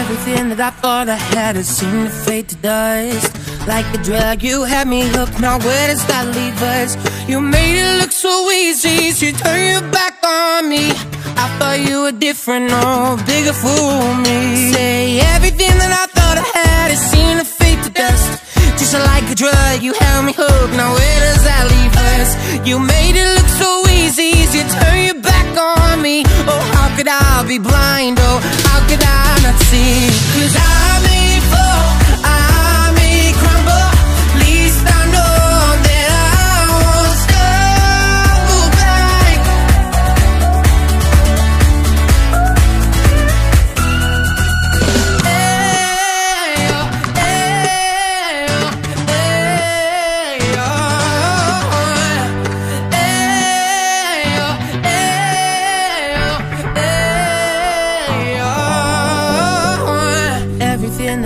Everything that I thought I had has seemed to fade to dust. Like a drug, you had me hooked. Now where does that leave us? You made it look so easy, so you turn your back on me. I thought you were different, no bigger fool me. Say everything that I thought I had has seemed to fade to dust. Just like a drug, you held me hooked. Now where does that leave us? You made it look so easy, so you turn your back on me. Oh, how could I be blind? Oh, how could I not see? Cause I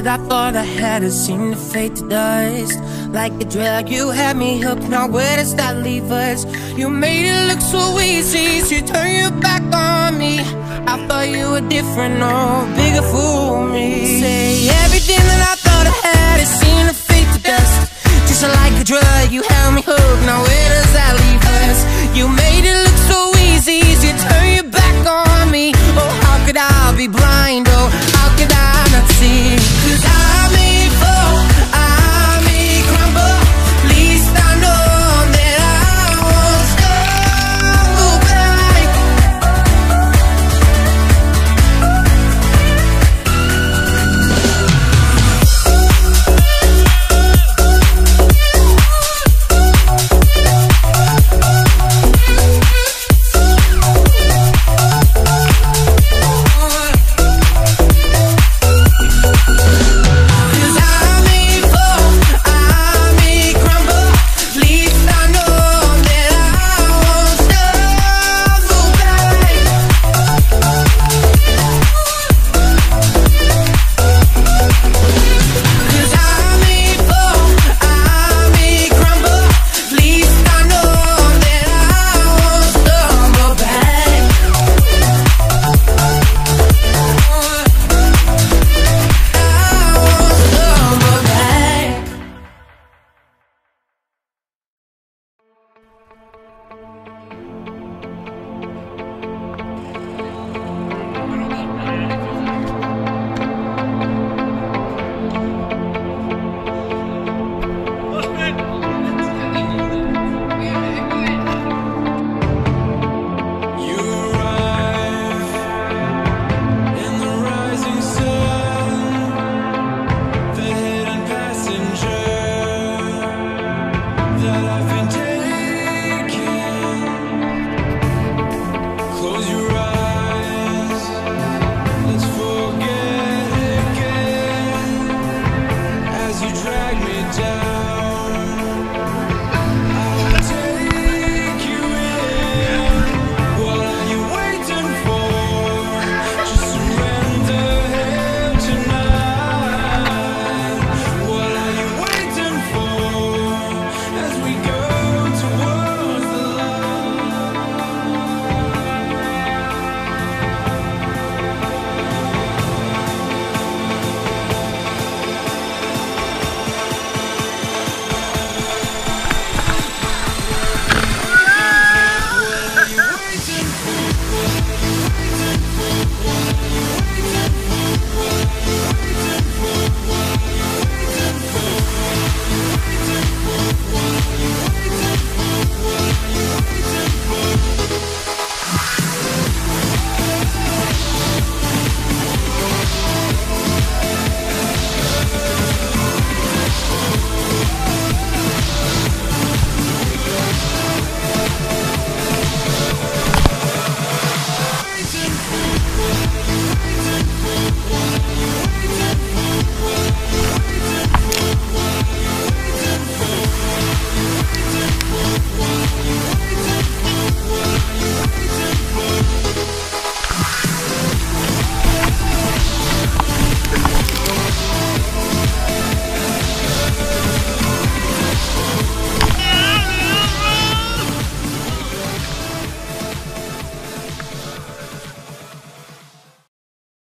I thought I had has seemed to fade to dust. Like a drug, you had me hooked. Now where does that leave us? You made it look so easy, so you turn your back on me. I thought you were different, no bigger fool me. Say everything